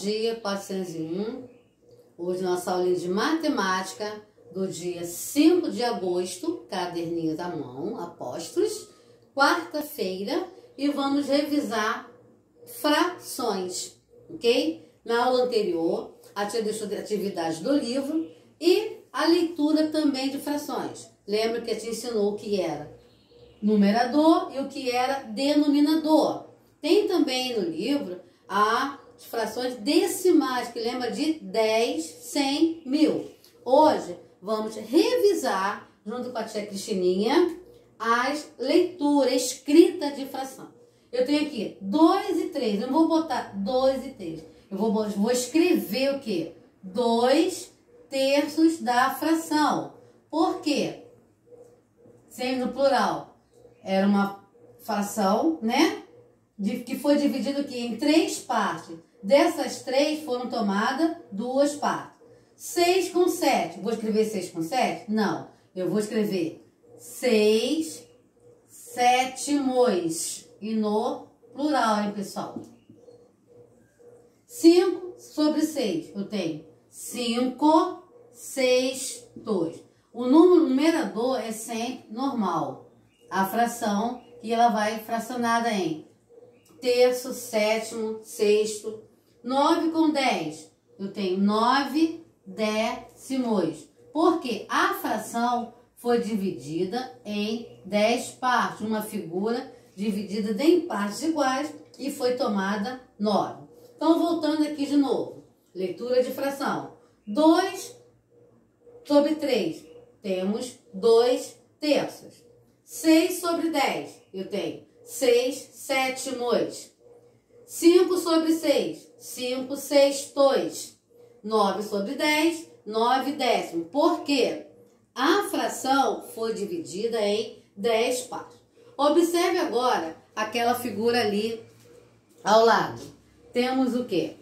dia, 401. Hoje nossa aula de matemática do dia 5 de agosto, caderninho da mão, apóstolos, quarta-feira, e vamos revisar frações, ok? Na aula anterior, a tia deixou de atividade do livro e a leitura também de frações. Lembra que a tia ensinou o que era numerador e o que era denominador. Tem também no livro as frações decimais, que lembra de 10, 100, mil. Hoje vamos revisar, junto com a tia Cristininha, as leituras escritas de fração. Eu tenho aqui 2 e 3, eu não vou botar 2 e 3. Eu vou, vou escrever o quê? 2 terços da fração. Por quê? Sempre plural. Era uma fração, né? Que foi dividido aqui em três partes. Dessas três foram tomadas duas partes. 6 com 7. Vou escrever 6 com 7? Não. Eu vou escrever 6 sétimos. E no plural, hein, pessoal? 5 sobre 6. Eu tenho 5 sextos. O número numerador é sempre normal. A fração que ela vai fracionada em terço, sétimo, sexto. 9 com 10. Eu tenho 9 décimos. Porque a fração foi dividida em 10 partes, uma figura dividida em partes iguais e foi tomada 9. Então, voltando aqui de novo. Leitura de fração. 2 sobre 3, temos 2 terços. 6 sobre 10, eu tenho 6 sétimos. 5 sobre 6, 5 sextos. 9 sobre 10, 9 décimos. Por quê? A fração foi dividida em 10 partes. Observe agora aquela figura ali ao lado. Temos o quê?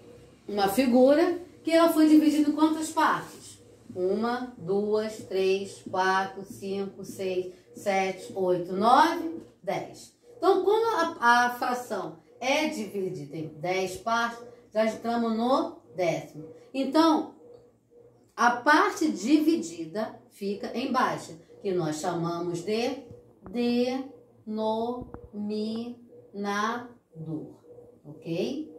Uma figura que ela foi dividida em quantas partes? Uma, duas, três, quatro, cinco, seis, sete, oito, nove, dez. Então, quando a, a fração é dividida em 10 partes, já estamos no décimo. Então, a parte dividida fica embaixo, que nós chamamos de denominador, ok?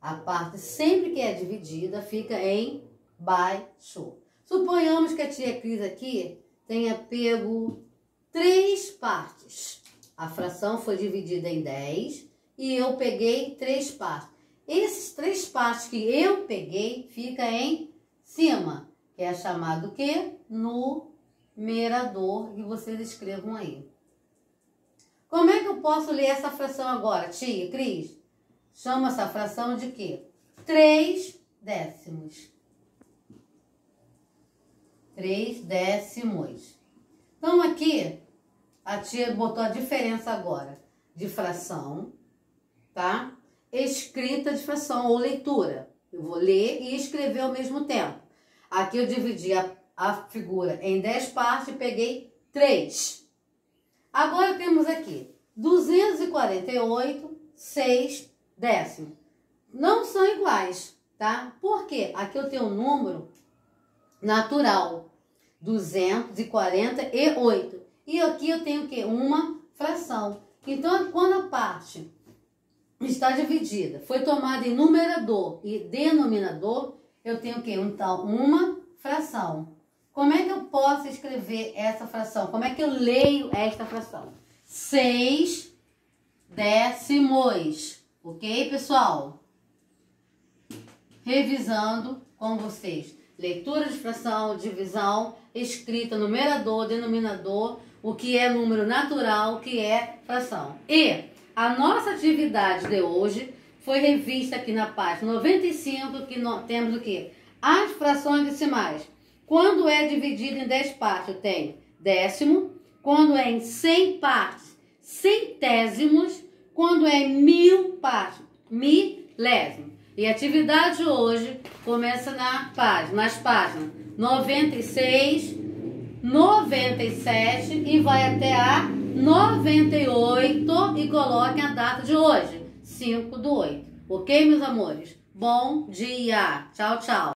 A parte sempre que é dividida fica em baixo. Suponhamos que a tia Cris aqui tenha pego três partes. A fração foi dividida em 10 e eu peguei três partes. Esses três partes que eu peguei fica em cima, que é chamado o quê? Numerador, e vocês escrevam aí. Como é que eu posso ler essa fração agora, tia, Cris? Chama essa fração de quê? Três décimos. Três décimos. Então aqui, a tia botou a diferença agora de fração, tá? escrita de fração ou leitura. Eu vou ler e escrever ao mesmo tempo. Aqui eu dividi a, a figura em 10 partes e peguei 3. Agora temos aqui 248, 6 décimos. Não são iguais, tá? Por quê? Aqui eu tenho um número natural, 248. E aqui eu tenho o quê? Uma fração. Então, quando a parte está dividida, foi tomada em numerador e denominador, eu tenho que então uma fração. Como é que eu posso escrever essa fração? Como é que eu leio esta fração? Seis décimos. Ok, pessoal? Revisando com vocês. Leitura de fração, divisão, escrita, numerador, denominador, o que é número natural, que é fração. E a nossa atividade de hoje foi revista aqui na página 95, que nós temos o quê? As frações decimais. Quando é dividido em 10 partes, tenho décimo. Quando é em 100 partes, centésimos. Quando é em mil partes, milésimo. E a atividade de hoje começa na página, nas páginas 96, 97 e vai até a 98 e coloquem a data de hoje, 5 do 8. Ok, meus amores? bom dia. Tchau, tchau.